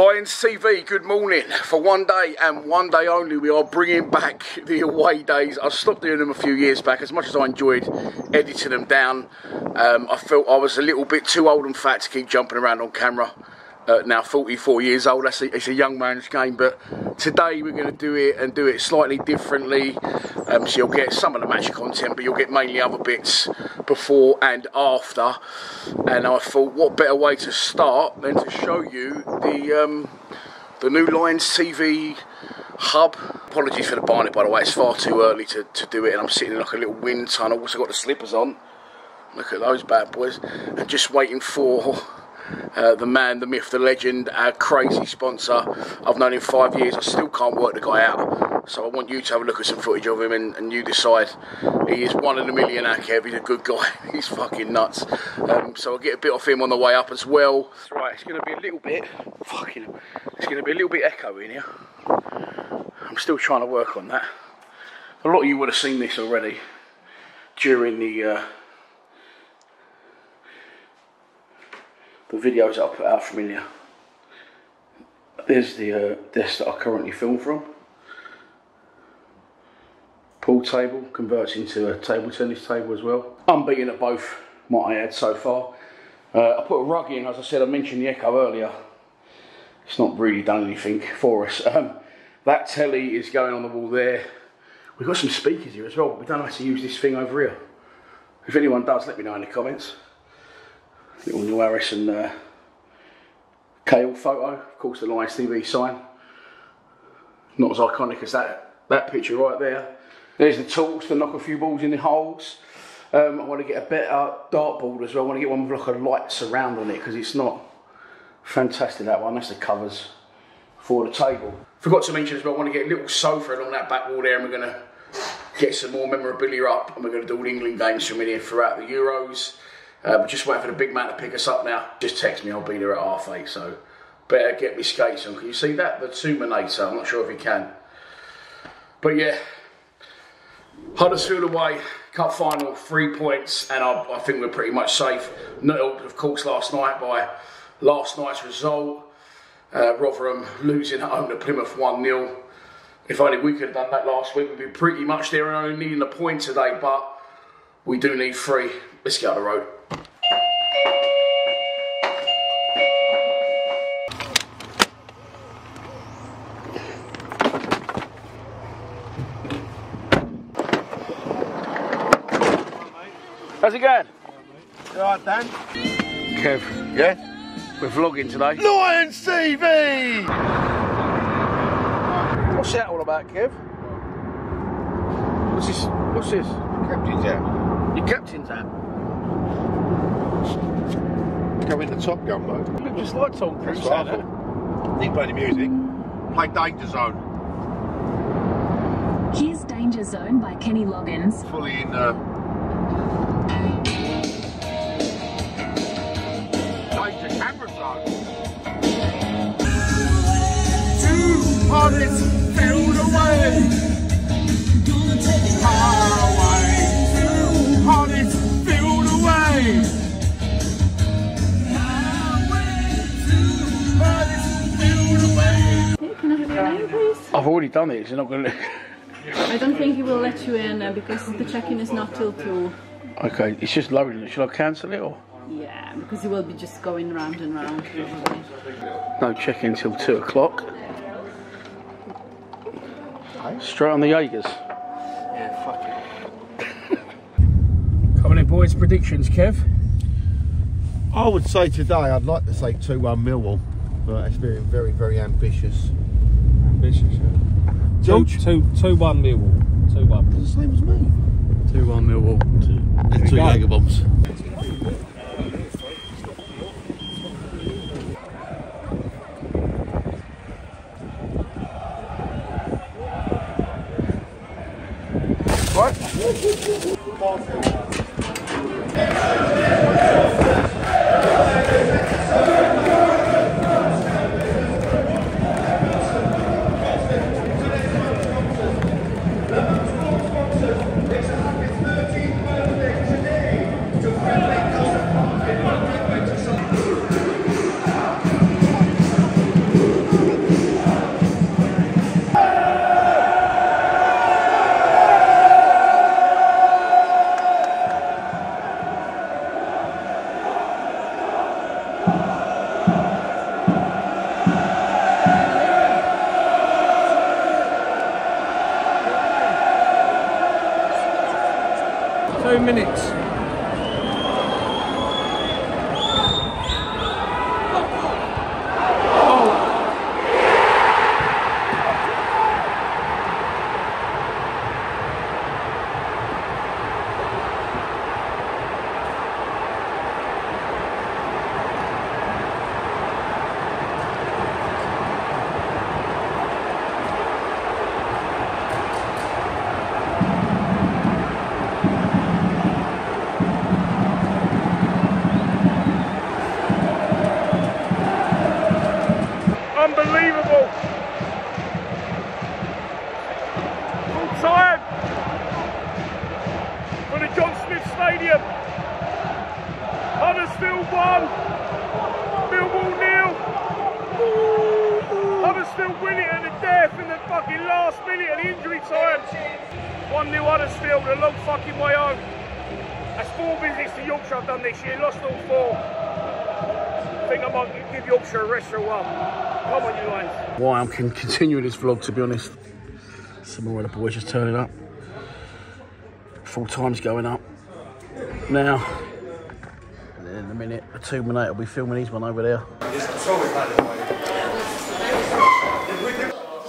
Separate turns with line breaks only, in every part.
Lions TV, good morning. For one day and one day only, we are bringing back the away days. I stopped doing them a few years back. As much as I enjoyed editing them down, um, I felt I was a little bit too old and fat to keep jumping around on camera. Uh, now 44 years old, that's a, it's a young man's game, but today we're going to do it and do it slightly differently. Um, so you'll get some of the match content, but you'll get mainly other bits before and after. And I thought, what better way to start than to show you the um, the new Lions TV hub. Apologies for the barnet, by the way. It's far too early to, to do it, and I'm sitting in like a little wind tunnel. Also got the slippers on. Look at those bad boys, and just waiting for uh, the man, the myth, the legend, our crazy sponsor. I've known him five years. I still can't work the guy out. So I want you to have a look at some footage of him and, and you decide. He is one in a million, our Kev. He's a good guy. He's fucking nuts. Um, so I'll get a bit off him on the way up as well. Right, it's going to be a little bit, fucking, it's going to be a little bit echoey in here. I'm still trying to work on that. A lot of you would have seen this already during the uh, the videos that I put out from India. There's the uh, desk that I currently film from. Pool table converts into a table tennis table as well. I'm Unbeaten at both, what I had so far. Uh, I put a rug in, as I said, I mentioned the Echo earlier. It's not really done anything for us. Um, that telly is going on the wall there. We've got some speakers here as well, but we don't know to use this thing over here. If anyone does, let me know in the comments little Neil Harris and uh, Kale photo, of course the Lions TV sign. Not as iconic as that, that picture right there. There's the tools to knock a few balls in the holes. Um, I want to get a better dartboard as well. I want to get one with like a light surround on it because it's not fantastic that one. That's the covers for the table. Forgot to mention as well, I want to get a little sofa along that back wall there and we're going to get some more memorabilia up and we're going to do all the England games from in here throughout the Euros. Uh, we're just waiting for the big man to pick us up now. Just text me, I'll be there at half eight. So better get me skates on. Can you see that? The Tuminator. I'm not sure if you can. But yeah, Huddersfield away, cup final, three points, and I, I think we're pretty much safe. Not, of course, last night by last night's result. Uh, Rotherham losing at home to Plymouth 1 0. If only we could have done that last week, we'd be pretty much there and only needing a point today, but we do need three. Let's get on the road. How's it going?
You alright, Dan?
Kev,
Yeah?
we're vlogging today.
Lions TV!
What's that all about, Kev? What's this? What's this?
Captain's out.
Your captain's hat.
Go in the Top Gun mode.
Look just like Tom Cruise.
That's what
had it.
Didn't play the music. Play Danger Zone.
Here's Danger Zone by Kenny Loggins.
Fully in uh... Away. Away.
Can I have your name, please?
I've already done it. It's not going to.
I don't think he will let you in uh, because the check-in is not till two.
Okay, it's just loading. Should I cancel it or
Yeah, because he will be just going round and round. probably.
no check in till two o'clock? Straight on the Jaegers.
Yeah, fuck it.
Coming in, boys. Predictions, Kev.
I would say today I'd like to say 2 1 Millwall, but it's very, very, very ambitious.
Ambitious, yeah. Two,
George?
two, two, one Millwall. Two, one.
It's the same as me.
Two one Millwall.
Two, And two Jagerbombs. What?
Two minutes.
Huddersfield won. Millwall nil. Huddersfield win it at the death in the fucking last minute the injury time. 1 0 Huddersfield, a long fucking way home. That's four visits to Yorkshire I've done this year, lost all four. I think I might give Yorkshire a rest for one. Come on, you Lions.
Why I'm con- continuing this vlog, to be honest. Some of the boys just turning up. Full time's going up. Now, and in a minute, a two minute, I'll be filming his one over there.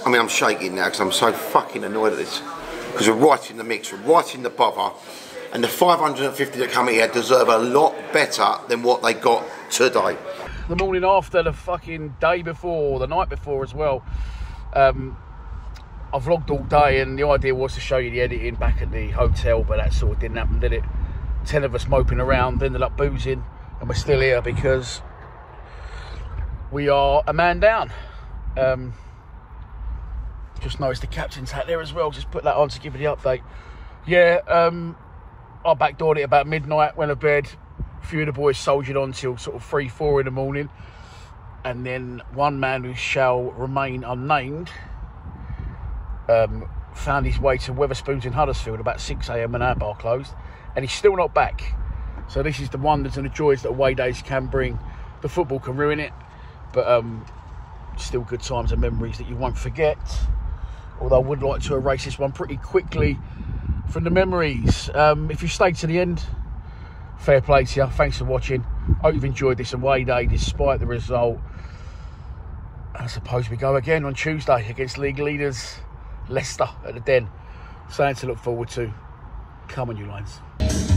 I mean, I'm shaking now because I'm so fucking annoyed at this. Because we're right in the mix, we're right in the bother. And the 550 that come here deserve a lot better than what they got today.
the morning after, the fucking day before, the night before as well. Um, I vlogged all day, and the idea was to show you the editing back at the hotel, but that sort of didn't happen, did it? Ten of us moping around, ended up boozing, and we're still here because we are a man down. Um, just noticed the captain's hat there as well. Just put that on to give you the update. Yeah, um, I backdoored it about midnight, went to bed. A few of the boys soldiered on till sort of three, four in the morning. And then one man who shall remain unnamed um, found his way to Wetherspoons in Huddersfield about 6 a.m. when our bar closed. And he's still not back. So this is the wonders and the joys that away days can bring. The football can ruin it, but um, still good times and memories that you won't forget. Although I would like to erase this one pretty quickly from the memories. Um, if you stayed to the end, fair play to you. Thanks for watching. Hope you've enjoyed this away day despite the result. I suppose we go again on Tuesday against league leaders Leicester at the Den. Something to look forward to come on, you lads.